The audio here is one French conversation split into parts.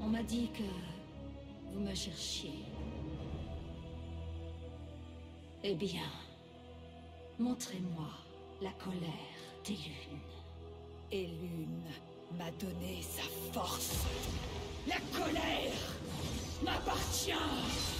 On m'a dit que vous me cherchiez. Eh bien, montrez-moi la colère des lunes. Et Lune m'a donné sa force. La colère m'appartient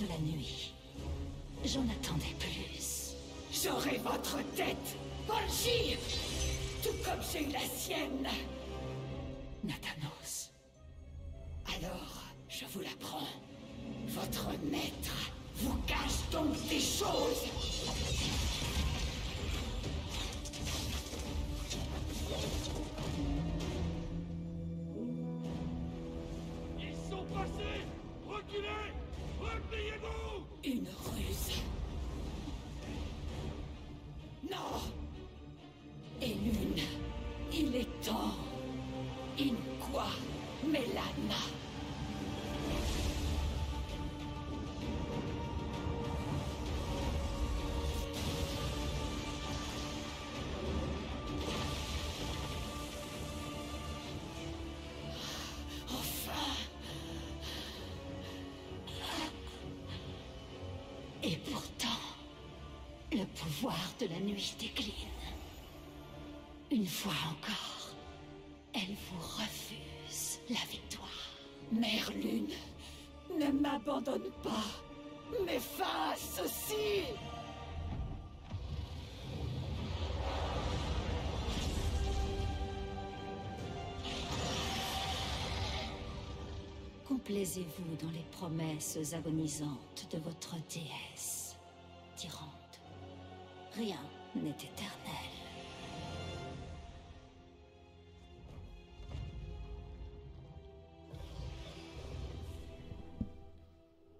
de la nuit. J'en attendais plus. J'aurai votre tête, Banshee Tout comme j'ai eu la sienne Nathanos. Pouvoir de la nuit décline. Une fois encore, elle vous refuse la victoire. Mère Lune, ne m'abandonne pas. Mets fin à ceci Complaisez-vous dans les promesses agonisantes de votre déesse. Rien n'est éternel.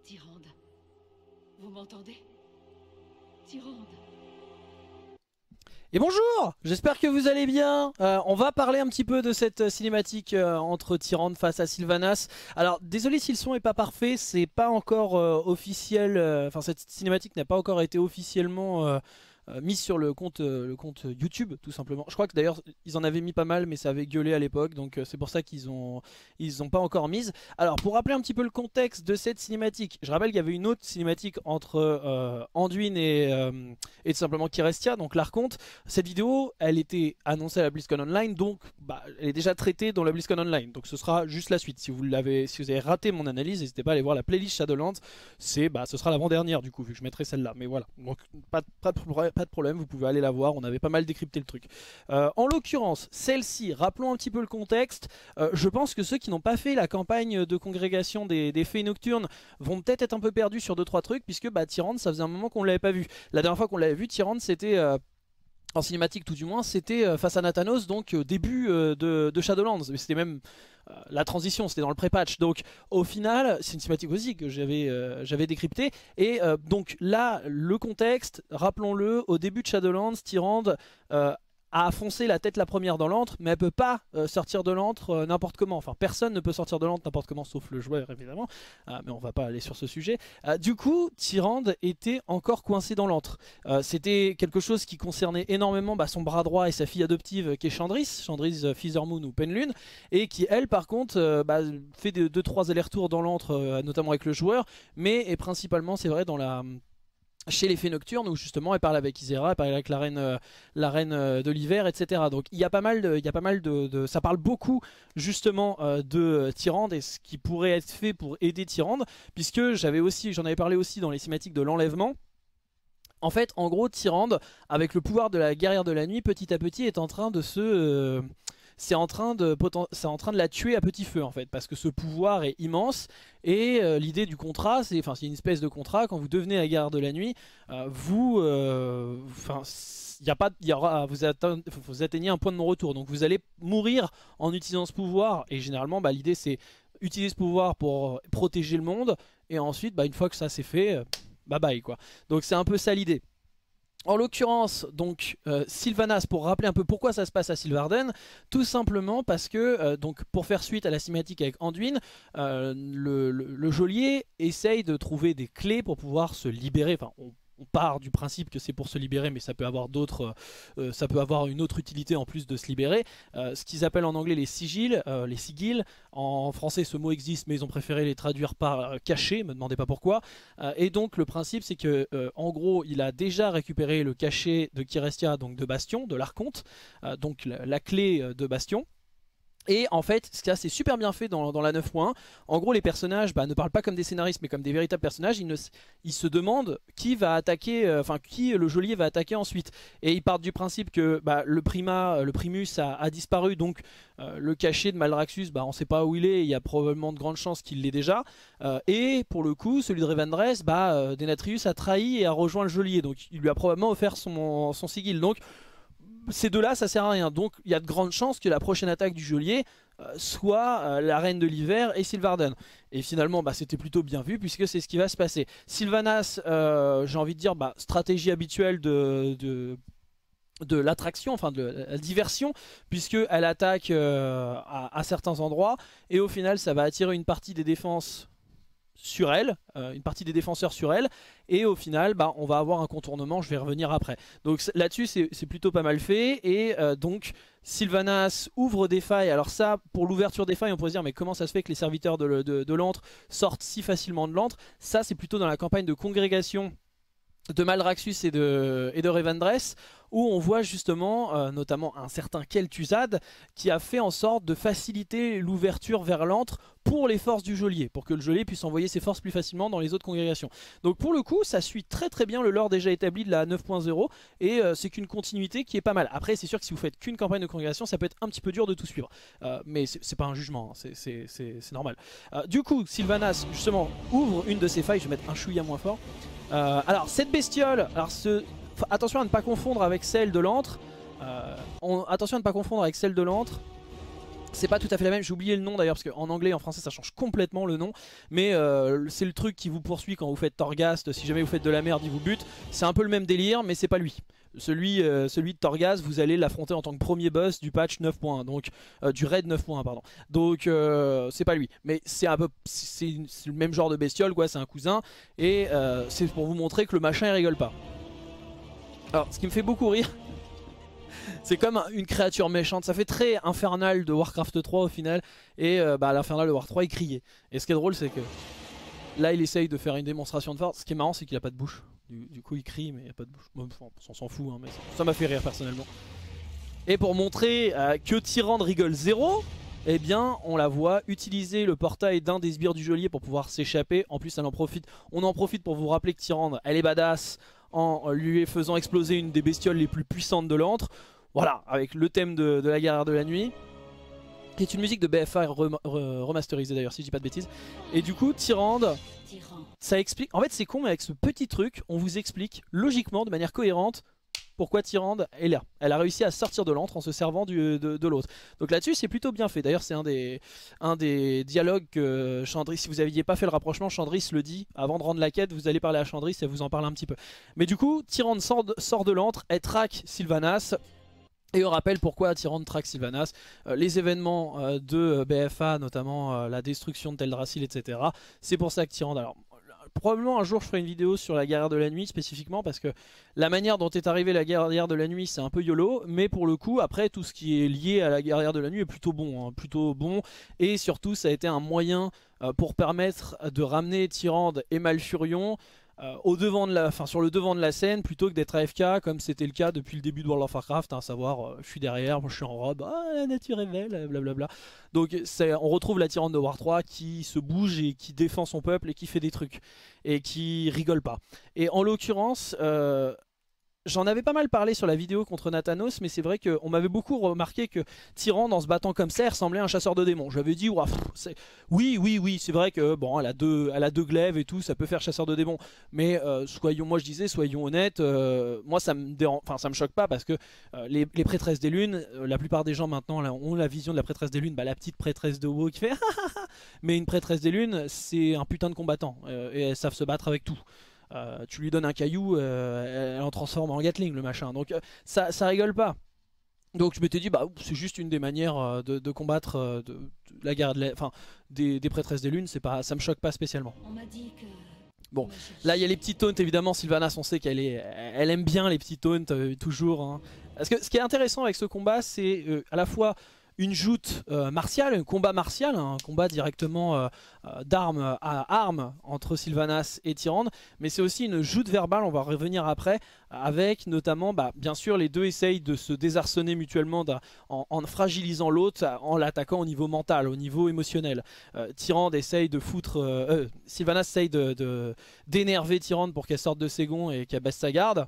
Tyrande. Vous m'entendez? Tyrande. Et bonjour J'espère que vous allez bien. Euh, on va parler un petit peu de cette cinématique euh, entre Tyrande face à Sylvanas. Alors désolé si le son est pas parfait, c'est pas encore euh, officiel. euh, Enfin cette cinématique n'a pas encore été officiellement euh, mise sur le compte, euh, le compte YouTube tout simplement. Je crois que d'ailleurs ils en avaient mis pas mal, mais ça avait gueulé à l'époque, donc euh, c'est pour ça qu'ils ont ils ont pas encore mise. Alors pour rappeler un petit peu le contexte de cette cinématique, je rappelle qu'il y avait une autre cinématique entre Anduin et, et tout simplement Kirestia, donc l'Arconte. Cette vidéo, elle était annoncée à la BlizzCon Online, donc bah, elle est déjà traitée dans la BlizzCon Online. Donc ce sera juste la suite. Si vous l'avez, si vous avez raté mon analyse, n'hésitez pas à aller voir la playlist Shadowlands. C'est, bah, ce sera l'avant-dernière du coup, vu que je mettrai celle-là. Mais voilà, donc pas, pas, pro- pas de problème, vous pouvez aller la voir. On avait pas mal décrypté le truc. Euh, en l'occurrence, celle-ci, rappelons un petit peu le contexte. Euh, je pense que ceux qui n'ont pas fait la campagne de congrégation des, des fées nocturnes vont peut-être être un peu perdus sur deux trois trucs, puisque bah, Tyrande, ça faisait un moment qu'on l'avait pas vu. La dernière fois qu'on l'avait vu, Tyrande, c'était euh, en cinématique tout du moins, c'était face à Nathanos, donc début de, de Shadowlands. C'était même la transition, c'était dans le pré-patch. Donc au final, c'est une cinématique aussi que j'avais euh, décrypté. Et euh, donc là, le contexte, rappelons-le, au début de Shadowlands, Tyrande euh, a foncé la tête la première dans l'antre, mais elle peut pas euh, sortir de l'antre euh, n'importe comment. Enfin, personne ne peut sortir de l'antre n'importe comment, sauf le joueur évidemment. Ah, mais on va pas aller sur ce sujet. Euh, du coup, Tyrande était encore coincé dans l'antre. Euh, C'était quelque chose qui concernait énormément bah, son bras droit et sa fille adoptive, qui est Chandris, Chandris Feathermoon ou Penlune, et qui elle, par contre, bah, fait 2 deux, trois allers-retours dans l'antre, notamment avec le joueur, mais est principalement, c'est vrai, dans la chez les fées nocturnes où justement elle parle avec Isera, elle parle avec la reine, euh, la reine euh, de l'hiver, etc. Donc il y a pas mal de, il y a pas mal de, ça parle beaucoup justement euh, de Tyrande et ce qui pourrait être fait pour aider Tyrande, puisque j'avais aussi, j'en avais parlé aussi dans les cinématiques de l'enlèvement. En fait, en gros, Tyrande, avec le pouvoir de la guerrière de la nuit, petit à petit est en train de se c'est en train de c'est en train de la tuer à petit feu en fait parce que ce pouvoir est immense et euh, l'idée du contrat c'est enfin une espèce de contrat quand vous devenez la garde de la nuit euh, vous euh, enfin y a pas y aura vous, atteignez un point de non retour donc vous allez mourir en utilisant ce pouvoir et généralement bah, l'idée c'est utiliser ce pouvoir pour protéger le monde et ensuite bah, une fois que ça c'est fait bye bye quoi. Donc c'est un peu ça l'idée En l'occurrence, donc euh, Sylvanas, pour rappeler un peu pourquoi ça se passe à Sylvarden, tout simplement parce que, euh, donc pour faire suite à la cinématique avec Anduin, euh, le, geôlier essaye de trouver des clés pour pouvoir se libérer. Enfin, on part du principe que c'est pour se libérer, mais ça peut avoir d'autres, euh, ça peut avoir une autre utilité en plus de se libérer. Euh, ce qu'ils appellent en anglais les sigils, euh, les sigils. En français, ce mot existe, mais ils ont préféré les traduire par euh, caché. Me demandez pas pourquoi. Euh, et donc le principe c'est que euh, gros il a déjà récupéré le cachet de Kirestia, donc de Bastion, de l'Archonte, euh, donc la, clé euh, de Bastion. Et en fait, ça c'est super bien fait dans, dans la 9.1. En gros, les personnages bah, ne parlent pas comme des scénaristes, mais comme des véritables personnages. Ils, ne se demandent qui va attaquer, euh, enfin qui le geôlier va attaquer ensuite. Et ils partent du principe que bah, le primat, euh, le primus a, disparu, donc euh, le cachet de Malraxus, bah, on ne sait pas où il est. Il y a probablement de grandes chances qu'il l'ait déjà. Et pour le coup, celui de Revendreth, bah, Denatrius a trahi et a rejoint le geôlier. Donc il lui a probablement offert son, son sigil. Donc ces deux-là, ça sert à rien. Donc il y a de grandes chances que la prochaine attaque du geôlier euh, soit euh, la reine de l'hiver et Sylvarden. Et finalement, bah, c'était plutôt bien vu puisque c'est ce qui va se passer. Sylvanas, euh, j'ai envie de dire, bah, stratégie habituelle de, l'attraction, enfin de la diversion, puisqu'elle attaque à certains endroits, et au final ça va attirer une partie des défenses sur elle, euh, une partie des défenseurs sur elle, et au final bah, on va avoir un contournement, je vais revenir après. Donc là-dessus c'est plutôt pas mal fait, et euh, donc Sylvanas ouvre des failles, alors ça pour l'ouverture des failles on pourrait se dire mais comment ça se fait que les serviteurs de l'antre sortent si facilement de l'antre? Ça c'est plutôt dans la campagne de congrégation de Malraxus et de, et de Revendreth, où on voit justement euh, notamment un certain Kel'Thuzad qui a fait en sorte de faciliter l'ouverture vers l'antre pour les forces du geôlier, pour que le geôlier puisse envoyer ses forces plus facilement dans les autres congrégations. Donc pour le coup, ça suit très très bien le lore déjà établi de la 9.0 et euh, c'est qu'une continuité qui est pas mal. Après, c'est sûr que si vous faites qu'une campagne de congrégation, ça peut être un petit peu dur de tout suivre, Euh, mais c'est pas un jugement, hein, c'est normal. Euh, du coup, Sylvanas justement ouvre une de ses failles, je vais mettre un chouïa moins fort. Euh, alors cette bestiole, attention à ne pas confondre avec celle de l'antre. Euh, on- attention à ne pas confondre avec celle de l'antre. C'est pas tout à fait la même, j'ai oublié le nom d'ailleurs parce qu'en anglais et en français ça change complètement le nom. Mais euh, c'est le truc qui vous poursuit quand vous faites Torghast. Si jamais vous faites de la merde, il vous bute. C'est un peu le même délire, mais c'est pas lui. Celui, euh, celui de Torghast, vous allez l'affronter en tant que premier boss du patch 9.1, donc euh, du raid 9.1 pardon. Donc euh, c'est pas lui, mais c'est un peu, c'est le même genre de bestiole quoi. C'est un cousin et c'est pour vous montrer que le machin il rigole pas. Alors ce qui me fait beaucoup rire, c'est comme un- une créature méchante. Ça fait très infernal de Warcraft 3 au final. Et bah, l'infernal de Warcraft 3 il criait. Et ce qui est drôle c'est que là il essaye de faire une démonstration de force. Ce qui est marrant c'est qu'il a pas de bouche. Du, coup il crie mais il a pas de bouche. Bon, on s'en fout hein, mais ça- m'a fait rire personnellement. Et pour montrer euh, que Tyrande rigole zéro, eh bien, on la voit utiliser le portail d'un des sbires du geôlier pour pouvoir s'échapper. En plus, elle en profite. On en profite pour vous rappeler que Tyrande, elle est badass en lui faisant exploser une des bestioles les plus puissantes de l'antre. Voilà, avec le thème de, de la guerre de la nuit. Qui est une musique de BFA rem- re- remasterisée d'ailleurs, si je dis pas de bêtises. Et du coup, Tyrande, Tyran, ça explique. En fait, c'est con, mais avec ce petit truc, on vous explique logiquement, de manière cohérente, pourquoi Tyrande est là. Elle a réussi à sortir de l'antre en se servant du- de, de l'autre. Donc là-dessus, c'est plutôt bien fait. D'ailleurs, c'est un des, un des dialogues que Chandris, si vous n'aviez pas fait le rapprochement, Chandris le dit. Avant de rendre la quête, vous allez parler à Chandris et vous en parle un petit peu. Mais du coup, Tyrande sort de, sort de l'antre, elle traque Sylvanas. Et on rappelle pourquoi Tyrande traque Sylvanas, euh, les événements euh, de euh, BFA, notamment euh, la destruction de Teldrassil, etc. C'est pour ça que Tyrande. Probablement un jour je ferai une vidéo sur la guerre de la nuit spécifiquement parce que la manière dont est arrivée la guerrière de la nuit c'est un peu yolo mais pour le coup après tout ce qui est lié à la guerrière de la nuit est plutôt bon hein, plutôt bon. Et surtout ça a été un moyen euh, pour permettre de ramener Tyrande et Malfurion euh, au devant de la, sur le devant de la scène plutôt que d'être AFK comme c'était le cas depuis le début de World of Warcraft, hein, à savoir euh, je suis derrière, je suis en robe, ah la nature est belle, blablabla. Donc on retrouve la tyrande de War 3 qui se bouge et qui défend son peuple et qui fait des trucs et qui rigole pas. Et en l'occurrence, euh, J'en avais pas mal parlé sur la vidéo contre Nathanos, mais c'est vrai qu'on m'avait beaucoup remarqué que Tyrande, en se battant comme ça, ressemblait à un chasseur de démons. J'avais dit, ouah, pff, oui, oui, oui, c'est vrai que bon, elle a deux, elle a deux glaives et tout, ça peut faire chasseur de démons. Mais euh, soyons, moi je disais, soyons honnêtes, euh, moi ça me enfin ça me choque pas parce que euh, les, prêtresses des lunes, la plupart des gens maintenant ont la vision de la prêtresse des lunes, bah, la petite prêtresse de WoW qui fait, mais une prêtresse des lunes, c'est un putain de combattant et elles savent se battre avec tout. Euh, tu lui donnes un caillou, euh, elle en transforme en Gatling le machin. Donc euh, ça, ça rigole pas. Donc je m'étais dit bah c'est juste une des manières de, de combattre de, de la guerre de la- enfin des, des prêtresses des lunes, c'est pas ça me choque pas spécialement. On m'a dit que... Bon. Là il y a les petits taunts évidemment Sylvanas on sait qu'elle elle aime bien les petits taunts euh, toujours hein. Parce que ce qui est intéressant avec ce combat c'est euh, à la fois une joute euh, martiale, un combat martial, un combat directement euh, euh, d'armes à armes entre Sylvanas et Tyrande, mais c'est aussi une joute verbale, on va revenir après, avec notamment, bah, bien sûr, les deux essayent de se désarçonner mutuellement en, fragilisant l'autre, en l'attaquant au niveau mental, au niveau émotionnel. Tyrande essaye de foutre, Sylvanas essaye de- de, d'énerver Tyrande pour qu'elle sorte de ses gonds et qu'elle baisse sa garde.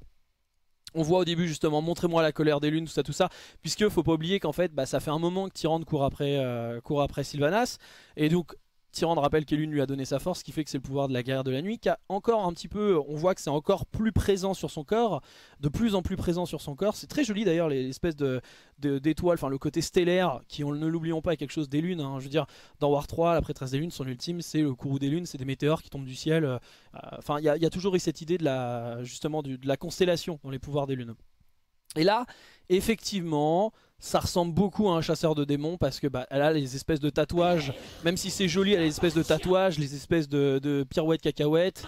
On voit au début justement montrez-moi la colère des lunes, tout ça, tout ça, puisque faut pas oublier qu'en fait bah, ça fait un moment que Tyrande court après, euh, court après Sylvanas, et donc Tyrande rappelle qu'Elune lui a donné sa force, ce qui fait que c'est le pouvoir de la guerre de la nuit, qui a encore un petit peu, on voit que c'est encore plus présent sur son corps, de plus en plus présent sur son corps. C'est très joli d'ailleurs les- l'espèce de de- enfin le côté stellaire, qui on ne l'oublions pas est quelque chose des lunes. hein. Je veux dire, dans War 3, la prêtresse des lunes, son ultime, c'est le courroux des lunes, c'est des météores qui tombent du ciel. euh, Enfin, il y, a- toujours eu cette idée de de la constellation dans les pouvoirs des lunes. Et là, effectivement, ça ressemble beaucoup à un chasseur de démons parce que bah, elle a les espèces de tatouages, même si c'est joli, elle a les espèces de tatouages, les espèces de, pirouettes cacahuètes.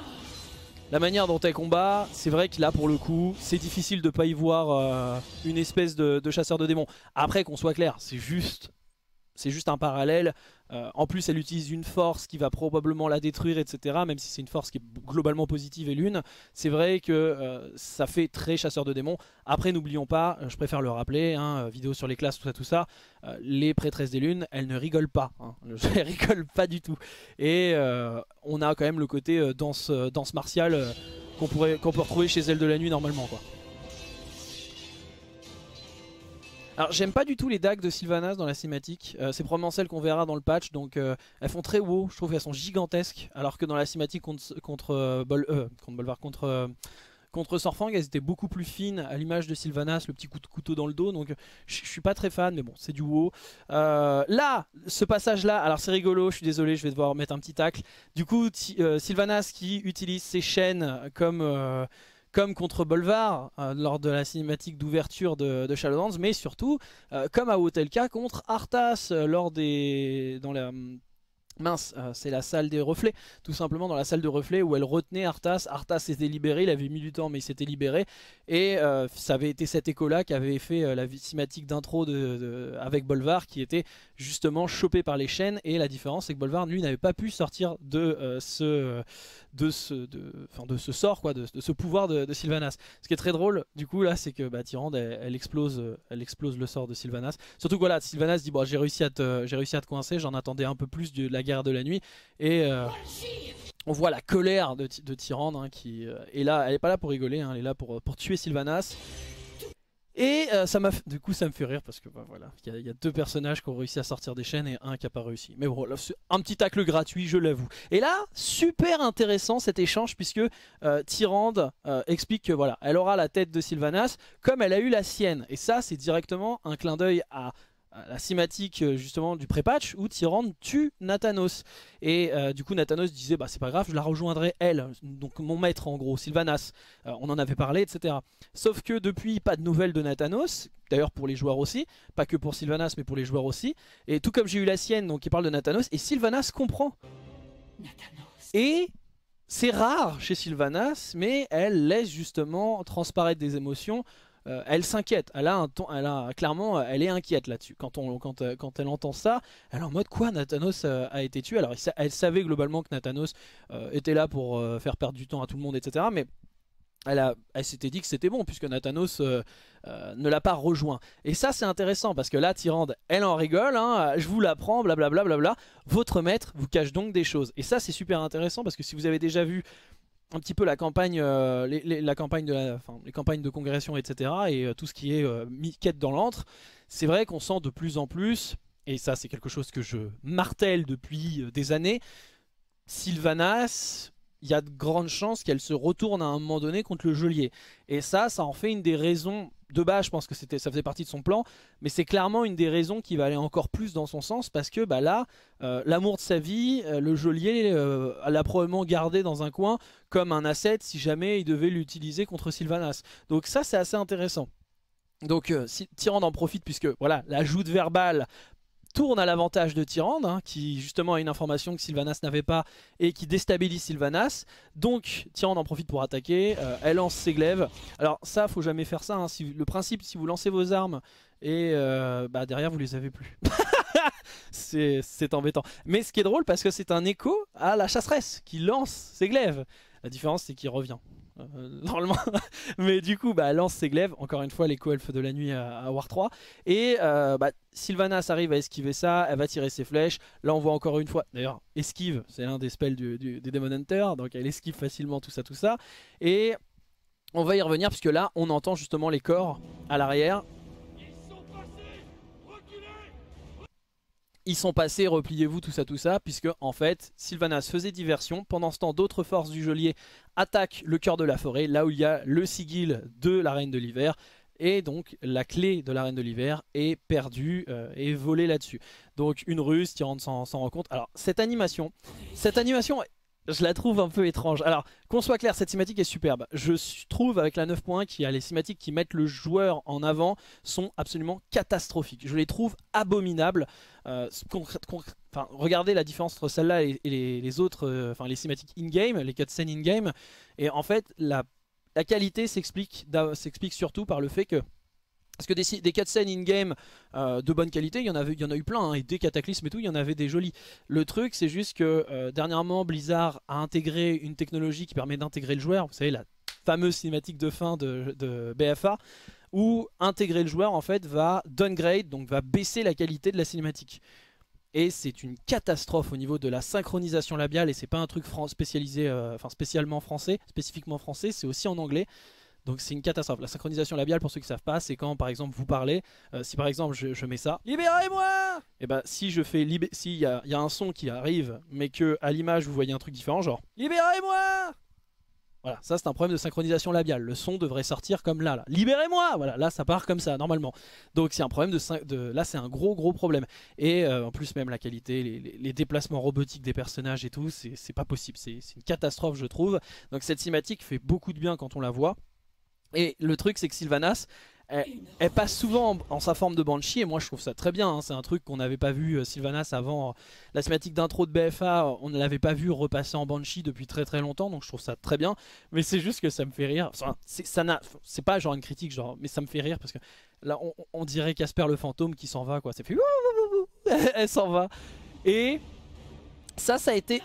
La manière dont elle combat, c'est vrai que là pour le coup, c'est difficile de pas y voir euh, une espèce de chasseur de démons. Après qu'on soit clair, c'est juste, c'est juste un parallèle. Euh, en plus, elle utilise une force qui va probablement la détruire, etc. Même si c'est une force qui est globalement positive et l'une, c'est vrai que euh, ça fait très chasseur de démons. Après, n'oublions pas, euh, je préfère le rappeler, hein, vidéo sur les classes, tout ça, tout ça. les prêtresses des lunes, elles ne rigolent pas. Hein, elles rigolent pas du tout. Et on a quand même le côté danse, danse martiale qu'on peut retrouver chez elle de la nuit normalement, quoi. Alors j'aime pas du tout les dagues de Sylvanas dans la cinématique, Euh, c'est probablement celles qu'on verra dans le patch, donc euh, elles font très wow, je trouve qu'elles sont gigantesques, alors que dans la cinématique contre, contre, euh, contre Bolvar, contre, contre Sorfang, elles étaient beaucoup plus fines à l'image de Sylvanas, le petit coup de couteau dans le dos, donc je suis pas très fan, mais bon, c'est du wow. Là, ce passage-là, alors c'est rigolo, je suis désolé, je vais devoir mettre un petit tacle. Du coup, Sylvanas qui utilise ses chaînes comme... comme contre Bolvar euh, lors de la cinématique d'ouverture de, de Shadowlands, mais surtout euh, comme à Hotelka contre Arthas euh, lors des dans la mince, euh, c'est la salle des reflets, tout simplement dans la salle de reflets où elle retenait Arthas. Arthas s'était libéré, il avait mis du temps, mais il s'était libéré, et euh, ça avait été cet écho-là qui avait fait euh, la cinématique d'intro de, avec Bolvar, qui était justement chopé par les chaînes. Et la différence, c'est que Bolvar lui n'avait pas pu sortir de ce de ce, de, de ce sort, quoi, de, ce pouvoir de, Sylvanas. Ce qui est très drôle, du coup, là, c'est que bah, Tyrande, elle, explose, elle explose le sort de Sylvanas. Surtout que voilà, Sylvanas dit bon, j'ai réussi à te, réussi à te coincer, j'en attendais un peu plus de, la guerre de la nuit, et euh, on voit la colère de, Ty- de Tyrande hein, qui euh, est là. Elle est pas là pour rigoler, hein, elle est là pour, pour tuer Sylvanas. Et euh, ça m'a, du coup, ça me fait rire parce que bah, voilà, il y, a- deux personnages qui ont réussi à sortir des chaînes et un qui a pas réussi. Mais bon, là, un petit tacle gratuit, je l'avoue. Et là, super intéressant cet échange puisque euh, Tyrande euh, explique que voilà, elle aura la tête de Sylvanas comme elle a eu la sienne. Et ça, c'est directement un clin d'œil à la cinématique euh, justement du pré-patch où Tyrande tue Nathanos. Et euh, du coup, Nathanos disait bah c'est pas grave, je la rejoindrai elle, donc mon maître en gros, Sylvanas. Euh, on en avait parlé, etc. Sauf que depuis, pas de nouvelles de Nathanos. D'ailleurs pour les joueurs aussi, pas que pour Sylvanas mais pour les joueurs aussi. Et tout comme j'ai eu la sienne, donc il parle de Nathanos, et Sylvanas comprend. Nathanos. Et c'est rare chez Sylvanas, mais elle laisse justement transparaître des émotions. Euh, elle s'inquiète, elle a un ton, elle a clairement, euh, elle est inquiète là-dessus. Quand on, quand, euh, quand elle entend ça, elle est en mode quoi Nathanos a été tué? Alors elle savait globalement que Nathanos était là pour faire perdre du temps à tout le monde, etc. Mais elle, elle s'était dit que c'était bon puisque Nathanos ne l'a pas rejoint. Et ça c'est intéressant parce que là Tyrande, elle en rigole, hein, je vous l'apprends, blablabla. Blabla. Votre maître vous cache donc des choses. Et ça c'est super intéressant parce que si vous avez déjà vu un petit peu la campagne, euh, les, la campagne de la, enfin, les campagnes de congrégation, etc. et euh, tout ce qui est euh, quête dans l'antre, c'est vrai qu'on sent de plus en plus, et ça c'est quelque chose que je martèle depuis euh, des années, Sylvanas, il y a de grandes chances qu'elle se retourne à un moment donné contre le geôlier. Et ça, ça en fait une des raisons de base, je pense que c'était, ça faisait partie de son plan, mais c'est clairement une des raisons qui va aller encore plus dans son sens parce que bah là, euh, l'amour de sa vie, euh, le geôlier euh, l'a probablement gardé dans un coin comme un asset si jamais il devait l'utiliser contre Sylvanas. Donc ça, c'est assez intéressant. Donc si, Tyrande en profite puisque voilà, l'ajout verbale tourne à l'avantage de Tyrande, hein, qui justement a une information que Sylvanas n'avait pas et qui déstabilise Sylvanas. Donc Tyrande en profite pour attaquer, euh, elle lance ses glaives. Alors ça, faut jamais faire ça. hein. Le principe, si vous lancez vos armes et euh, bah, derrière vous les avez plus. c'est c'est embêtant. Mais ce qui est drôle parce que c'est un écho à la chasseresse qui lance ses glaives. La différence c'est qu'il revient. Euh, normalement mais du coup bah, lance ses glaives encore une fois l'écho elfe de la nuit à, War 3 et euh, bah, Sylvanas arrive à esquiver ça, elle va tirer ses flèches. Là, on voit encore une fois, d'ailleurs, esquive, c'est l'un des spells du, du- des Demon Hunter, donc elle esquive facilement tout ça, tout ça. Et on va y revenir, puisque là, on entend justement les corps à l'arrière. Ils sont passés, repliez-vous, tout ça, tout ça, puisque en fait, Sylvanas faisait diversion. Pendant ce temps, d'autres forces du geôlier attaquent le cœur de la forêt, là où il y a le sigil de la Reine de l'Hiver. Et donc, la clé de la Reine de l'Hiver est perdue euh, et volée là-dessus. Donc, une ruse, Tyrande s'en rend compte. Alors, cette animation, cette animation, je la trouve un peu étrange. Alors, qu'on soit clair, cette cinématique est superbe. Je trouve avec la 9.1 qu'il y a les cinématiques qui mettent le joueur en avant sont absolument catastrophiques. Je les trouve abominables. Euh, regardez la différence entre celle-là et, les, autres, euh, enfin les cinématiques in-game, les cutscenes in-game. Et en fait, la, qualité s'explique surtout par le fait que parce que des, des cutscenes in-game euh, de bonne qualité, il y en, avait, a eu plein, hein, et des cataclysmes et tout, il y en avait des jolis. Le truc, c'est juste que euh, dernièrement, Blizzard a intégré une technologie qui permet d'intégrer le joueur. Vous savez, la fameuse cinématique de fin de, BFA, où intégrer le joueur, en fait, va downgrade, donc va baisser la qualité de la cinématique. Et c'est une catastrophe au niveau de la synchronisation labiale, et c'est pas un truc spécialisé, euh, enfin spécialement français, spécifiquement français, c'est aussi en anglais. Donc c'est une catastrophe. La synchronisation labiale, pour ceux qui savent pas, c'est quand par exemple vous parlez, euh, si par exemple je, mets ça, libérez-moi Et ben si je fais libé a, il y a un son qui arrive, mais que à l'image vous voyez un truc différent, genre libérez-moi Voilà, ça c'est un problème de synchronisation labiale. Le son devrait sortir comme là, là. Libérez-moi Voilà, là ça part comme ça normalement. Donc c'est un problème de, là c'est un gros gros problème. Et euh, en plus même la qualité, les, les- déplacements robotiques des personnages et tout, c'est pas possible. C'est une catastrophe je trouve. Donc cette cinématique fait beaucoup de bien quand on la voit. Et le truc, c'est que Sylvanas, elle, passe souvent en, sa forme de Banshee, et moi je trouve ça très bien. hein. C'est un truc qu'on n'avait pas vu euh, Sylvanas avant. euh, la cinématique d'intro de BFA, on ne l'avait pas vu repasser en Banshee depuis très très longtemps, donc je trouve ça très bien. Mais c'est juste que ça me fait rire. C'est c'est pas genre une critique, mais ça me fait rire parce que là, on, dirait Casper le fantôme qui s'en va, quoi. Ça fait. Elle s'en va. Et ça, ça a été.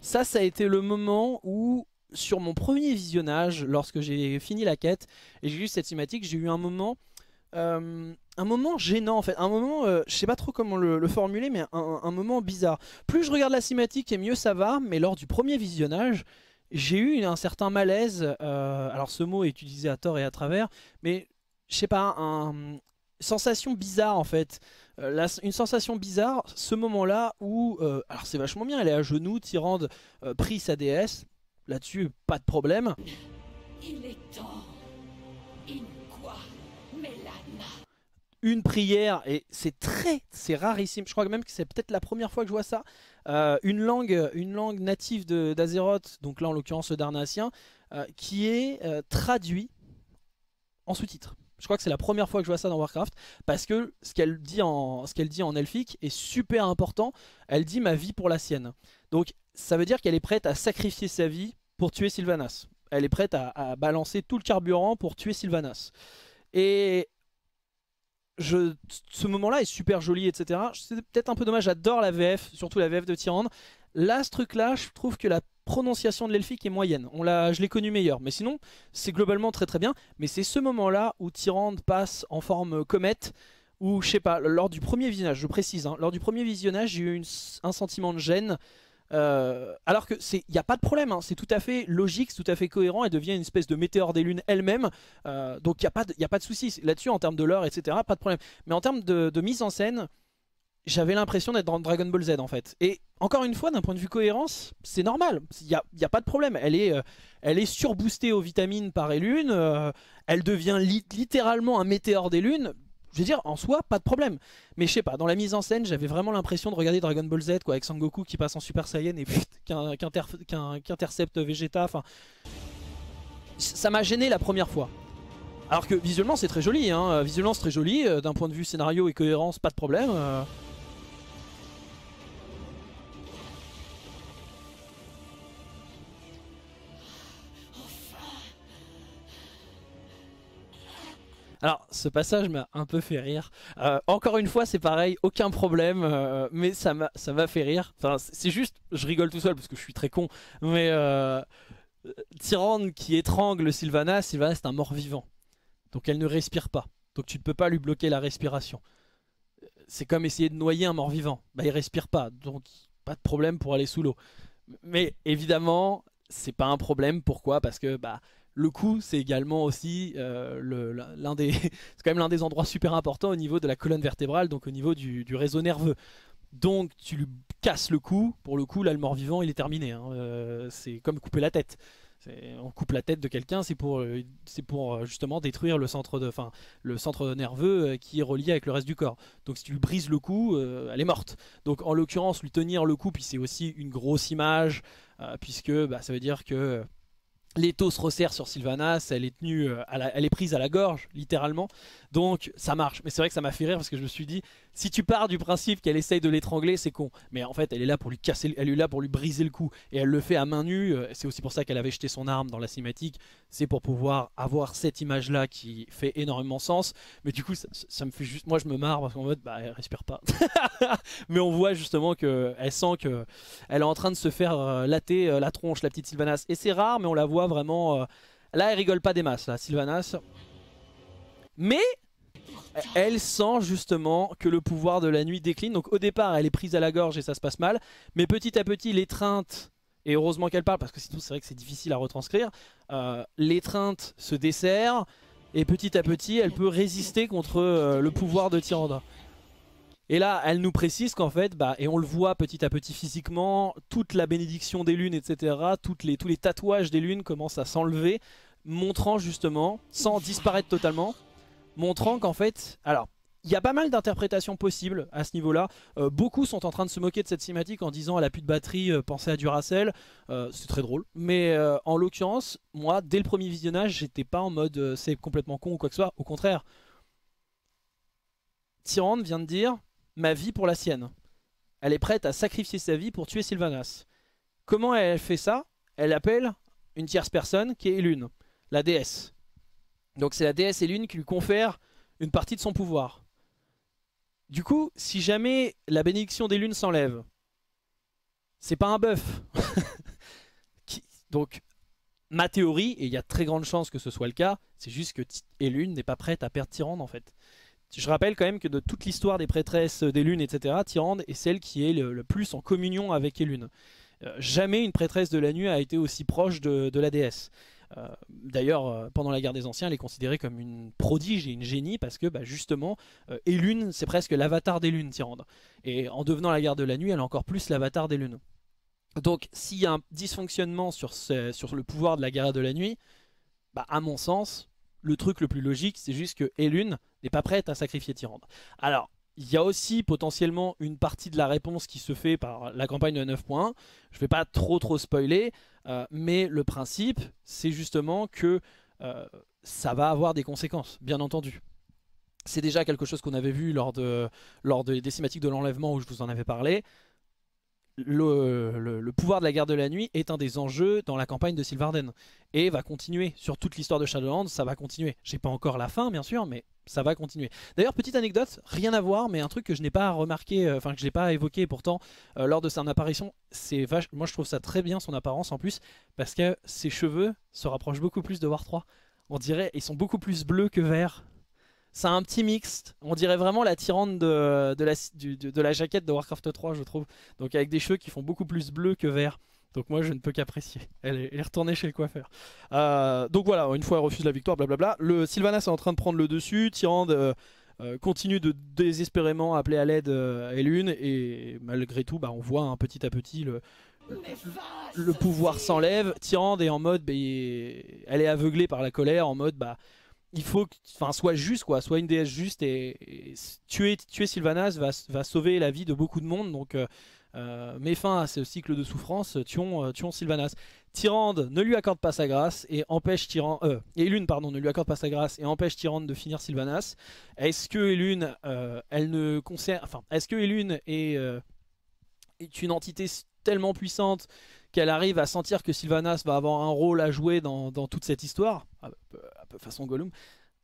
Ça, ça a été le moment où sur mon premier visionnage, lorsque j'ai fini la quête et j'ai eu cette cinématique, j'ai eu un moment, euh, un moment gênant en fait, un moment, euh, je sais pas trop comment le, le formuler, mais un, moment bizarre. Plus je regarde la cinématique et mieux ça va, mais lors du premier visionnage, j'ai eu un certain malaise. euh, alors ce mot est utilisé à tort et à travers, mais je sais pas, un sensation bizarre en fait. Une sensation bizarre, ce moment-là où, alors c'est vachement bien, elle est à genoux, Tyrande euh, sa déesse, là-dessus pas de problème. Il est temps. In quoi Mélana Une prière, et c'est très, c'est rarissime, je crois même que c'est peut-être la première fois que je vois ça, Euh, une, langue, une langue native de- d'Azeroth, donc là en l'occurrence le Darnatien, euh, qui est euh, traduit en sous-titres. Je crois que c'est la première fois que je vois ça dans Warcraft parce que ce qu'elle dit en ce qu'elle dit en elfique est super important. Elle dit ma vie pour la sienne. Donc ça veut dire qu'elle est prête à sacrifier sa vie pour tuer Sylvanas. Elle est prête à, balancer tout le carburant pour tuer Sylvanas. Et ce moment-là est super joli, etc. C'est peut-être un peu dommage. J'adore la VF, surtout la VF de Tyrande. Là, ce truc-là, je trouve que la prononciation de l'elfique est moyenne. On l'a, je l'ai connu meilleur. Mais sinon, c'est globalement très très bien. Mais c'est ce moment-là où Tyrande passe en forme comète. Ou je sais pas, lors du premier visionnage, je précise, hein, lors du premier visionnage, j'ai eu un sentiment de gêne. Euh, alors que c'est, il n'y a pas de problème, hein, c'est tout à fait logique, tout à fait cohérent, elle devient une espèce de météore des lunes elle-même, euh, donc il n'y a pas de, y a pas de souci là-dessus en termes de l'heure, etc. Pas de problème. Mais en termes de, mise en scène, j'avais l'impression d'être dans Dragon Ball Z en fait. Et encore une fois, d'un point de vue cohérence, c'est normal. Il n'y a, y a pas de problème. Elle est, euh, surboostée aux vitamines par Elune. elle devient li- littéralement un météore des lunes. Je veux dire, en soi, pas de problème. Mais je sais pas, dans la mise en scène, j'avais vraiment l'impression de regarder Dragon Ball Z, quoi, avec Sangoku qui passe en Super Saiyan et pfft, qu'un- qu'inter- qu'un- qu'intercepte Vegeta. Enfin, ça m'a gêné la première fois. Alors que visuellement, c'est très joli. Hein. Visuellement, c'est très joli. euh, D'un point de vue scénario et cohérence, pas de problème. Alors, ce passage m'a un peu fait rire. Euh, encore une fois, c'est pareil, aucun problème, euh, mais ça m'a ça m'a fait rire. Enfin, c'est juste, je rigole tout seul parce que je suis très con, mais euh, Tyrande qui étrangle Sylvana, Sylvana c'est un mort-vivant. Donc elle ne respire pas. Donc tu ne peux pas lui bloquer la respiration. C'est comme essayer de noyer un mort-vivant. Bah il respire pas, donc pas de problème pour aller sous l'eau. Mais évidemment, c'est pas un problème. Pourquoi? Parce que bah le cou, c'est également aussi euh, l'un des, c'est quand même l'un des endroits super importants au niveau de la colonne vertébrale, donc au niveau du, réseau nerveux. Donc tu lui casses le cou. Pour le coup, là, le mort-vivant, il est terminé. hein. Euh, c'est comme couper la tête. On coupe la tête de quelqu'un, c'est pour, euh, c'est pour justement détruire le centre, de, enfin, le centre nerveux qui est relié avec le reste du corps. Donc si tu lui brises le cou, elle est morte. Donc en l'occurrence, lui tenir le cou, puis c'est aussi une grosse image, puisque bah, ça veut dire que l'étau se resserre sur Sylvanas, elle est tenue, euh, elle est prise à la gorge, littéralement. Donc ça marche. Mais c'est vrai que ça m'a fait rire parce que je me suis dit, si tu pars du principe qu'elle essaye de l'étrangler, c'est con. Mais en fait, elle est là pour lui casser, elle est là pour lui briser le cou. Et elle le fait à main nue. Euh, C'est aussi pour ça qu'elle avait jeté son arme dans la cinématique. C'est pour pouvoir avoir cette image-là qui fait énormément sens. Mais du coup, ça, me fait juste, moi je me marre parce qu'en mode, bah elle respire pas. Mais on voit justement que elle sent que elle est en train de se faire euh, latter euh, la tronche, la petite Sylvanas. Et c'est rare, mais on la voit vraiment. Là, elle rigole pas des masses, là, Sylvanas. Mais elle sent justement que le pouvoir de la nuit décline. Donc au départ, elle est prise à la gorge et ça se passe mal. Mais petit à petit, l'étreinte, et heureusement qu'elle parle, parce que c'est vrai que c'est difficile à retranscrire, euh, l'étreinte se dessert. Et petit à petit, elle peut résister contre euh, le pouvoir de Tyrande. Et là, elle nous précise qu'en fait, bah, et on le voit petit à petit physiquement, toute la bénédiction des lunes, etc., tous les tatouages des lunes commencent à s'enlever, montrant justement, sans disparaître totalement, montrant qu'en fait, alors, il y a pas mal d'interprétations possibles à ce niveau-là. Euh, beaucoup sont en train de se moquer de cette cinématique en disant elle a plus de batterie, euh, pensez à Duracell. Euh, c'est très drôle. Mais en l'occurrence, moi, dès le premier visionnage, j'étais pas en mode c'est complètement con ou quoi que ce soit. Au contraire, Tyrande vient de dire ma vie pour la sienne. Elle est prête à sacrifier sa vie pour tuer Sylvanas. Comment elle fait ça? Elle appelle une tierce personne qui est Elune, la déesse. Donc c'est la déesse Elune qui lui confère une partie de son pouvoir. Du coup, si jamais la bénédiction des lunes s'enlève, c'est pas un bœuf. Donc, ma théorie, et il y a très grande chance que ce soit le cas, c'est juste que Elune n'est pas prête à perdre Tyrande en fait. Je rappelle quand même que de toute l'histoire des prêtresses des lunes, etc., Tyrande est celle qui est le, plus en communion avec Elune. Euh, jamais une prêtresse de la nuit a été aussi proche de la déesse. Euh, D'ailleurs, euh, pendant la guerre des anciens, elle est considérée comme une prodige et une génie parce que bah, justement, euh, Elune, c'est presque l'avatar des lunes, Tyrande. Et en devenant la guerre de la nuit, elle est encore plus l'avatar des lunes. Donc, s'il y a un dysfonctionnement sur, le pouvoir de la guerre de la nuit, bah, à mon sens, le truc le plus logique, c'est juste que Elune n'est pas prête à sacrifier Tyrande. Alors, il y a aussi potentiellement une partie de la réponse qui se fait par la campagne de 9.1. Je vais pas trop trop spoiler, euh, mais le principe, c'est justement que euh, ça va avoir des conséquences, bien entendu. C'est déjà quelque chose qu'on avait vu lors, de, lors de- des cinématiques de l'enlèvement où je vous en avais parlé. Le, le- pouvoir de la guerre de la nuit est un des enjeux dans la campagne de Sylvarden et va continuer sur toute l'histoire de Shadowlands. Ça va continuer. J'ai pas encore la fin, bien sûr, mais ça va continuer. D'ailleurs, petite anecdote, rien à voir, mais un truc que je n'ai pas remarqué, euh, enfin que je n'ai pas évoqué pourtant euh, lors de son apparition, c'est vache. Moi, je trouve ça très bien son apparence en plus parce que ses cheveux se rapprochent beaucoup plus de War 3. On dirait, ils sont beaucoup plus bleus que verts. C'est un petit mixte. On dirait vraiment la tyrande de, la, jaquette de Warcraft 3, je trouve. Donc avec des cheveux qui font beaucoup plus bleu que vert. Donc moi je ne peux qu'apprécier. Elle est, retournée chez le coiffeur. Euh, donc voilà, une fois elle refuse la victoire, blablabla. Le Sylvanas est en train de prendre le dessus. Tyrande euh, euh, continue de désespérément appeler à l'aide Elune et malgré tout bah, on voit hein, petit à petit le, le pouvoir s'enlève. Tyrande est en mode, bah, elle est aveuglée par la colère, en mode, bah, il faut, que- enfin, soit juste quoi, soit une déesse juste et, tuer, tuer Sylvanas va, va sauver la vie de beaucoup de monde. Donc, euh, euh, mets fin à ce cycle de souffrance, tuons, euh, tuons Sylvanas. Tyrande ne lui accorde pas sa grâce et empêche Tyrande, euh, Elune pardon, ne lui accorde pas sa grâce et empêche Tyrande de finir Sylvanas. Est-ce que Elune, euh, elle ne concerne, enfin, est-ce que Elune est, est une entité tellement puissante qu'elle arrive à sentir que Sylvanas va avoir un rôle à jouer dans, dans toute cette histoire, un peu, un peu façon Gollum.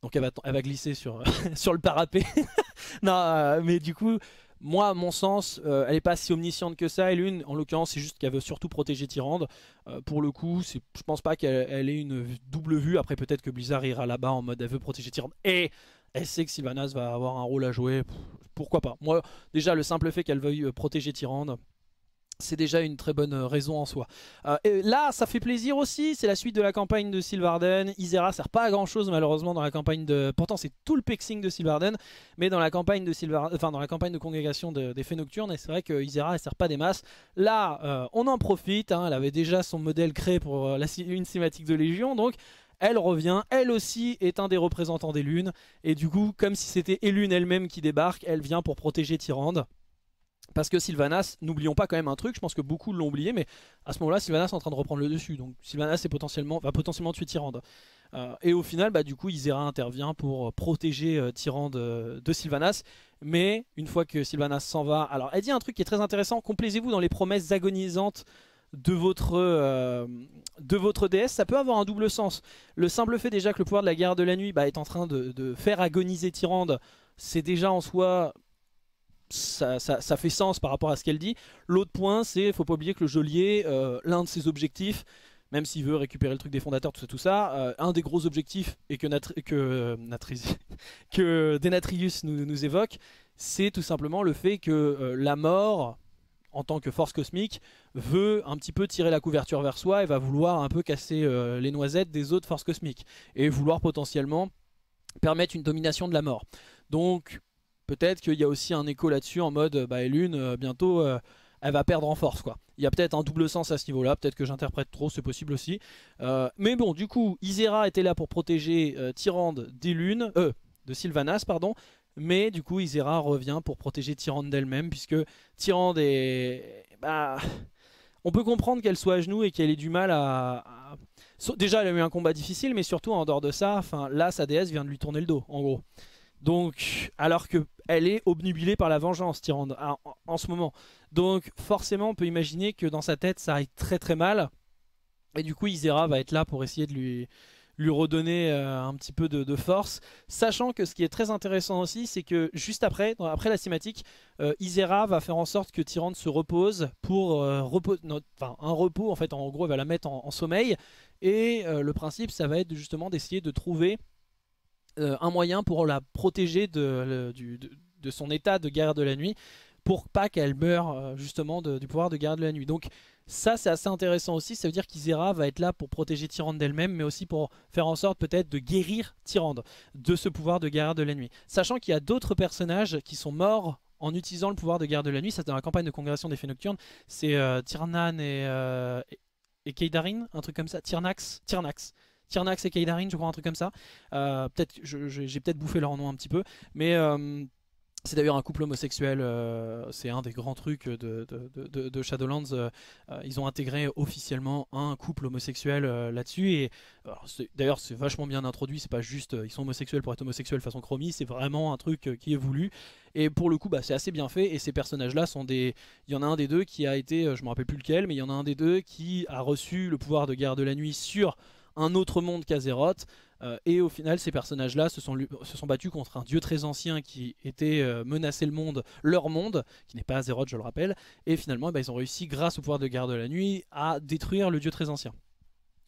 Donc elle va, elle va glisser sur, sur le parapet. non, euh, mais du coup, moi, mon sens, euh, elle est pas si omnisciente que ça. Et l'une, en l'occurrence, c'est juste qu'elle veut surtout protéger Tyrande. Euh, pour le coup, je pense pas qu'elle elle ait une double vue. Après, peut-être que Blizzard ira là-bas en mode elle veut protéger Tyrande. Et elle sait que Sylvanas va avoir un rôle à jouer. Pourquoi pas Moi, déjà, le simple fait qu'elle veuille protéger Tyrande, c'est déjà une très bonne euh, raison en soi. Euh, et là, ça fait plaisir aussi, c'est la suite de la campagne de Sylvarden. Isera sert pas à grand chose malheureusement dans la campagne de. Pourtant, c'est tout le pexing de Sylvarden, mais dans la campagne de enfin dans la campagne de congrégation de- des Fées Nocturnes, et c'est vrai que Isera sert pas des masses. Là, euh, on en profite. hein, elle avait déjà son modèle créé pour une cinématique de Légion, donc. Elle revient, elle aussi est un des représentants des lunes, et du coup, comme si c'était Elune elle-même qui débarque, elle vient pour protéger Tyrande. Parce que Sylvanas, n'oublions pas quand même un truc, je pense que beaucoup l'ont oublié, mais à ce moment-là, Sylvanas est en train de reprendre le dessus. Donc Sylvanas va potentiellement tuer Tyrande. Euh, et au final, bah, du coup, Isera intervient pour euh, protéger euh, Tyrande de Sylvanas. Mais une fois que Sylvanas s'en va, alors elle dit un truc qui est très intéressant complaisez-vous dans les promesses agonisantes de votre, de votre déesse, ça peut avoir un double sens. Le simple fait déjà que le pouvoir de la guerre de la nuit bah, est en train de faire agoniser Tyrande, c'est déjà en soi ça, fait sens par rapport à ce qu'elle dit. L'autre point, c'est faut pas oublier que le geôlier, euh, l'un de ses objectifs, même s'il veut récupérer le truc des fondateurs, tout ça, tout ça, euh, un des gros objectifs et que, euh, Denatrius nous, évoque, c'est tout simplement le fait que la mort, en tant que force cosmique, veut un petit peu tirer la couverture vers soi et va vouloir un peu casser les noisettes des autres forces cosmiques et vouloir potentiellement permettre une domination de la mort. Donc peut-être qu'il y a aussi un écho là-dessus en mode bah Elune euh, bientôt euh, elle va perdre en force quoi. Il y a peut-être un double sens à ce niveau-là, peut-être que j'interprète trop, c'est possible aussi. Euh, mais bon, du coup, Isera était là pour protéger Tyrande des lunes, de Sylvanas pardon, mais du coup Isera revient pour protéger Tyrande d'elle-même puisque Tyrande est bah on peut comprendre qu'elle soit à genoux et qu'elle ait du mal à, Déjà, elle a eu un combat difficile, mais surtout en dehors de ça, enfin là, sa déesse vient de lui tourner le dos, en gros. Donc, alors que elle est obnubilée par la vengeance, Tyrande, en, ce moment. Donc, forcément, on peut imaginer que dans sa tête, ça aille très très mal. Et du coup, Isera va être là pour essayer de lui, lui redonner euh, un petit peu de, force. Sachant que ce qui est très intéressant aussi, c'est que juste après, après la cinématique, euh, Isera va faire en sorte que Tyrande se repose pour euh, enfin, un repos. En fait, en gros, elle va la mettre en, sommeil. Et le principe, ça va être justement d'essayer de trouver euh, un moyen pour la protéger de, son état de guerre de la nuit, pour pas qu'elle meure euh, justement du pouvoir de guerre de la nuit. Donc ça, c'est assez intéressant aussi. Ça veut dire qu'Isera va être là pour protéger Tyrande d'elle-même, mais aussi pour faire en sorte peut-être de guérir Tyrande de ce pouvoir de guerre de la nuit. Sachant qu'il y a d'autres personnages qui sont morts en utilisant le pouvoir de guerre de la nuit. Ça, c'est dans la campagne de congrégation des Fées Nocturnes. C'est euh, Tyrnan et, euh, Keidarin, un truc comme ça. Tyrnax, Tyrnax. Tyrnax et Keidarin, je crois, un truc comme ça. Euh, peut-être, j'ai peut-être bouffé leur nom un petit peu, mais euh, c'est d'ailleurs un couple homosexuel. euh, c'est un des grands trucs de, Shadowlands. ils ont intégré officiellement un couple homosexuel là-dessus. D'ailleurs, c'est vachement bien introduit. C'est pas juste ils sont homosexuels pour être homosexuels façon chromie. C'est vraiment un truc qui est voulu. Et pour le coup, bah, c'est assez bien fait. Et ces personnages-là sont des. Il y en a un des deux qui a été, je me rappelle plus lequel, mais il y en a un des deux qui a reçu le pouvoir de guerre de la nuit sur un autre monde qu'Azeroth. Euh, et au final, ces personnages-là se sont, battus contre un dieu très ancien qui était euh, menacé le monde, leur monde, qui n'est pas Azeroth, je le rappelle. Et finalement, eh ben, ils ont réussi, grâce au pouvoir de guerre de la nuit, à détruire le dieu très ancien.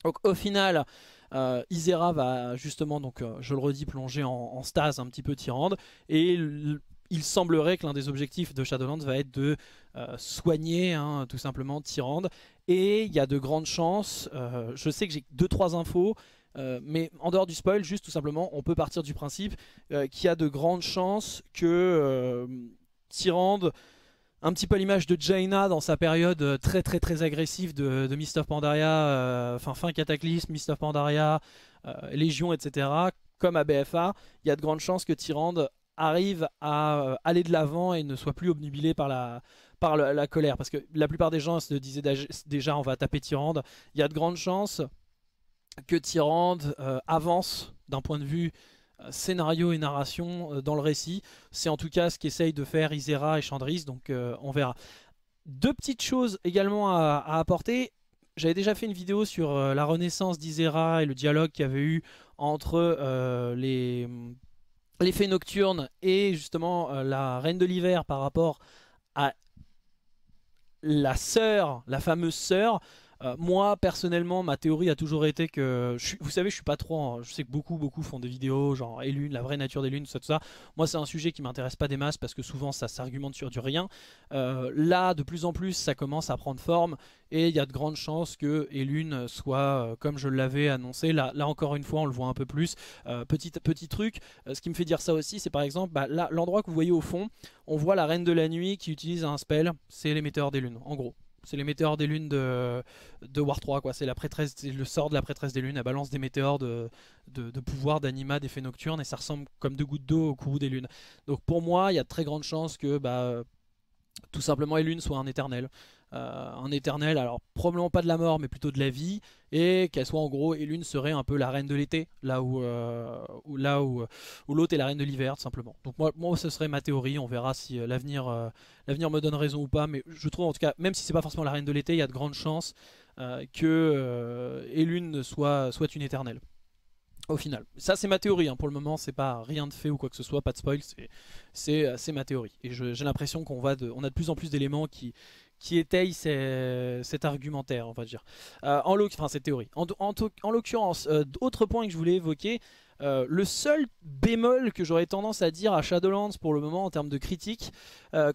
Donc au final, euh, Isera va justement, donc, je le redis, plonger en, en stase un petit peu Tyrande. Et il semblerait que l'un des objectifs de Shadowlands va être de euh, soigner hein, tout simplement Tyrande. Et il y a de grandes chances, euh, je sais que j'ai 2-3 infos, Euh, mais en dehors du spoil, juste tout simplement, on peut partir du principe qu'il y a de grandes chances que Tyrande, un petit peu l'image de Jaina dans sa période très très très agressive de, de of Pandaria, enfin fin Cataclysme, Mist of Pandaria, Légion, etc. Comme à BFA, il y a de grandes chances que Tyrande arrive à euh, aller de l'avant et ne soit plus obnubilé par la, par la colère. Parce que la plupart des gens se disaient déjà on va taper Tyrande. Il y a de grandes chances que Tyrande euh, avance d'un point de vue euh, scénario et narration dans le récit. C'est en tout cas ce qu'essayent de faire Isera et Chandris, donc on verra. Deux petites choses également à, à apporter. J'avais déjà fait une vidéo sur la renaissance d'Isera et le dialogue qu'il y avait eu entre les, les fées nocturnes et justement euh, la reine de l'hiver par rapport à la sœur, la fameuse sœur. Euh, moi personnellement, ma théorie a toujours été que, vous savez, je suis pas trop, je sais que beaucoup, beaucoup font des vidéos genre et la vraie nature des lunes, tout ça, tout ça. Moi, c'est un sujet qui m'intéresse pas des masses parce que souvent ça s'argumente sur du rien. Euh, là, de plus en plus, ça commence à prendre forme et il y a de grandes chances que Elune soit, euh, comme je l'avais annoncé, là, là encore une fois, on le voit un peu plus. Petit, petit truc, ce qui me fait dire ça aussi, c'est par exemple bah, là, l'endroit que vous voyez au fond, on voit la reine de la nuit qui utilise un spell, c'est l'émetteur des lunes, en gros. C'est les météores des lunes de, War 3, quoi. C'est la prêtresse, le sort de la prêtresse des lunes. Elle balance des météores de, pouvoir d'anima, d'effets nocturnes, et ça ressemble comme deux gouttes d'eau au courroux des lunes. Donc pour moi, il y a de très grandes chances que bah, tout simplement Elune soit un éternel. Euh, un éternel, alors probablement pas de la mort, mais plutôt de la vie, et qu'elle soit en gros, Elune serait un peu la reine de l'été, là où, euh, là où, où l'autre est la reine de l'hiver, tout simplement. Donc moi, moi, ce serait ma théorie, on verra si euh, l'avenir euh, l'avenir me donne raison ou pas, mais je trouve en tout cas, même si c'est pas forcément la reine de l'été, il y a de grandes chances euh, que euh, Elune soit, soit une éternelle. Au final, ça c'est ma théorie. hein. Pour le moment, c'est pas rien de fait ou quoi que ce soit, pas de spoil. c'est- euh, ma théorie. Et j'ai l'impression qu'on va, de, on a de plus en plus d'éléments qui qui étayent ces- cet argumentaire, on va dire. Euh, en enfin cette théorie. En, en en l'occurrence, euh, autre point que je voulais évoquer. euh, le seul bémol que j'aurais tendance à dire à Shadowlands pour le moment en termes de critique,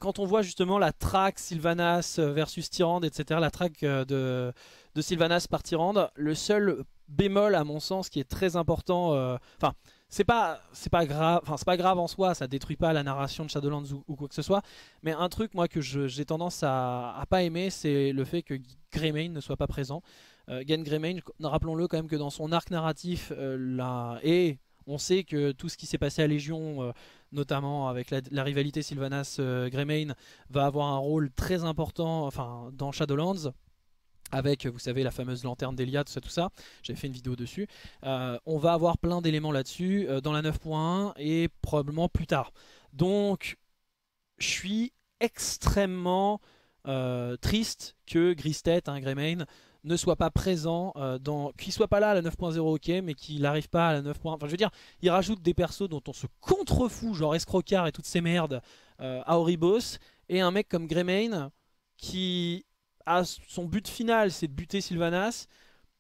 quand on voit justement la track Sylvanas versus Tyrande, etc., la track de, de Sylvanas par Tyrande, le seul bémol à mon sens qui est très important, euh, enfin c'est pas c'est pas grave, enfin c'est pas grave en soi, ça détruit pas la narration de Shadowlands ou, quoi que ce soit, mais un truc moi que j'ai tendance à, pas aimer, c'est le fait que Greymane ne soit pas présent. Euh, Gan Greymane, rappelons-le quand même que dans son arc narratif, euh, là, et on sait que tout ce qui s'est passé à Légion, euh, notamment avec la, rivalité Sylvanas-Greymane, va avoir un rôle très important enfin, dans Shadowlands. Avec, vous savez, la fameuse lanterne d'Elia, tout ça, tout ça. J'avais fait une vidéo dessus. Euh, on va avoir plein d'éléments là-dessus euh, dans la 9.1 et probablement plus tard. Donc, je suis extrêmement euh, triste que Gristet, hein, Greymane, ne soit pas présent dans qu'il soit pas là à la 9.0 ok mais qu'il n'arrive pas à la 9. enfin je veux dire il rajoute des persos dont on se contrefout genre Escrocar et toutes ces merdes à Oribos et un mec comme Greymane qui son but final c'est de buter Sylvanas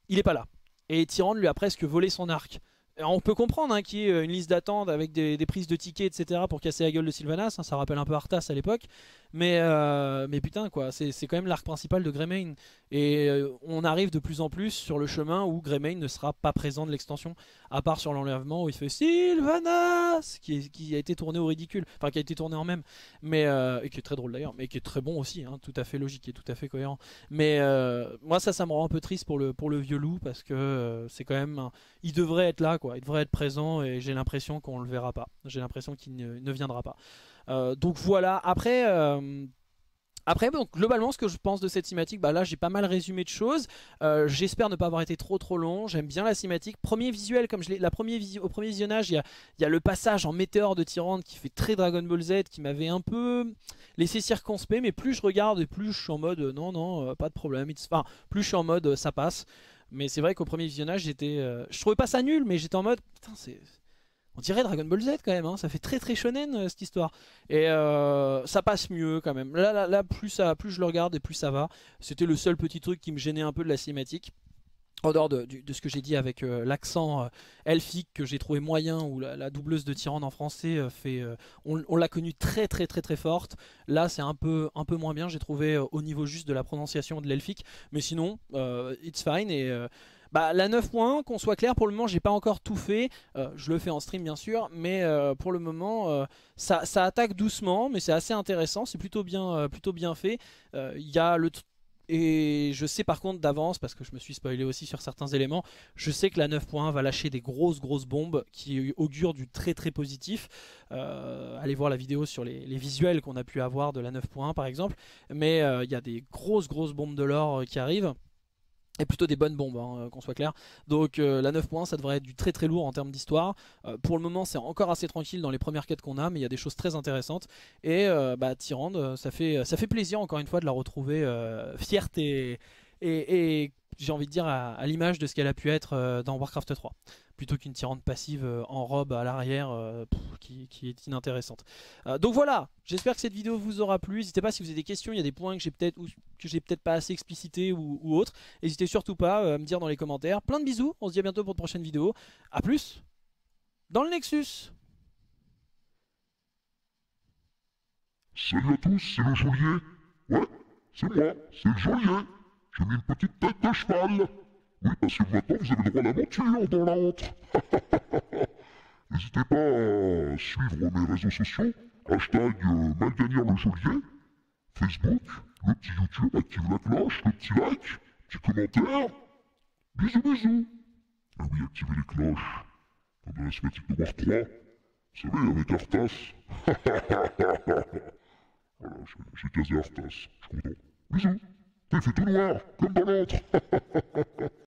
il est pas là. Et Tyrande lui a presque volé son arc on peut comprendre hein, qu'il y ait une liste d'attente avec des, prises de tickets etc pour casser la gueule de Sylvanas hein, ça rappelle un peu Arthas à l'époque mais, euh, mais putain quoi c'est quand même l'arc principal de Greymane et euh, on arrive de plus en plus sur le chemin où Greymane ne sera pas présent de l'extension, à part sur l'enlèvement où il fait Sylvanas qui, a été tourné au ridicule, enfin qui a été tourné en même, mais euh, et qui est très drôle d'ailleurs, mais qui est très bon aussi, hein, tout à fait logique et tout à fait cohérent. Mais euh, moi ça, ça me rend un peu triste pour le pour le vieux loup parce que euh, c'est quand même, il devrait être là il devrait être présent et j'ai l'impression qu'on le verra pas, j'ai l'impression qu'il ne, viendra pas. Euh, donc voilà. Après. euh, globalement, ce que je pense de cette cinématique, bah là j'ai pas mal résumé de choses. Euh, J'espère ne pas avoir été trop trop long. J'aime bien la cinématique. Premier visuel, comme je la premier au premier visionnage, il y a, le passage en météore de Tyrande qui fait très Dragon Ball Z, qui m'avait un peu laissé circonspect. Mais plus je regarde et plus je suis en mode non non, pas de problème. Enfin, plus je suis en mode ça passe. Mais c'est vrai qu'au premier visionnage, j'étais, euh, je trouvais pas ça nul, mais j'étais en mode putain on dirait Dragon Ball Z quand même, hein. ça fait très très shonen euh, cette histoire. Et euh, ça passe mieux quand même. Là, là, là, plus, ça, plus je le regarde et plus ça va. C'était le seul petit truc qui me gênait un peu de la cinématique. En dehors de, ce que j'ai dit avec euh, l'accent euh, elfique que j'ai trouvé moyen, ou la, doubleuse de Tyrande en français euh, fait, on, l'a connue très très très très forte. Là, c'est un peu un peu moins bien. J'ai trouvé au niveau juste de la prononciation de l'elfique, mais sinon, it's fine. Et Bah, la 9.1, qu'on soit clair, pour le moment, j'ai pas encore tout fait. Je le fais en stream, bien sûr, mais pour le moment, ça, ça attaque doucement, mais c'est assez intéressant. C'est plutôt bien, plutôt bien fait. Il y a le et je sais par contre d'avance, parce que je me suis spoilé aussi sur certains éléments, je sais que la 9.1 va lâcher des grosses grosses bombes qui augurent du très très positif. Euh, allez voir la vidéo sur les, visuels qu'on a pu avoir de la 9.1 par exemple. Mais euh, il y a des grosses grosses bombes de l'or euh, qui arrivent. Et plutôt des bonnes bombes, hein, qu'on soit clair. Donc euh, la 9.1 ça devrait être du très très lourd en termes d'histoire. Euh, pour le moment c'est encore assez tranquille dans les premières quêtes qu'on a, mais il y a des choses très intéressantes. Et euh, bah, Tyrande, ça fait, ça fait plaisir encore une fois de la retrouver fière et, et, j'ai envie de dire à, l'image de ce qu'elle a pu être euh, dans Warcraft 3. Plutôt qu'une Tyrande passive euh, en robe à l'arrière euh, qui, est inintéressante. Donc voilà, j'espère que cette vidéo vous aura plu. N'hésitez pas si vous avez des questions, il y a des points que j'ai peut-être que j'ai peut-être pas assez explicité ou, ou autre. N'hésitez surtout pas à me dire dans les commentaires. Plein de bisous, on se dit à bientôt pour de prochaines vidéos. A plus dans le Nexus Salut à tous, c'est le geôlier. Ouais, c'est moi, c'est le geôlier. J'ai mis une petite tête de cheval. Oui, parce que maintenant vous avez le droit à l'aventure dans la. N'hésitez pas à suivre mes réseaux sociaux. Hashtag euh, Malgagnir le. Facebook, le petit YouTube, active la cloche, le petit like, petit commentaire. Bisous, bisous. Ah oui, activez les cloches. Comme dans la cinématique de War 3. Vous savez, avec Arthas. Voilà, j'ai casé Arthas. Je suis content. Bisous. T'es fait tout noir, comme dans l'autre.